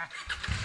Ah.